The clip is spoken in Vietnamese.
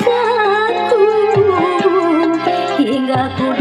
sát cuối buồn hiện gặp một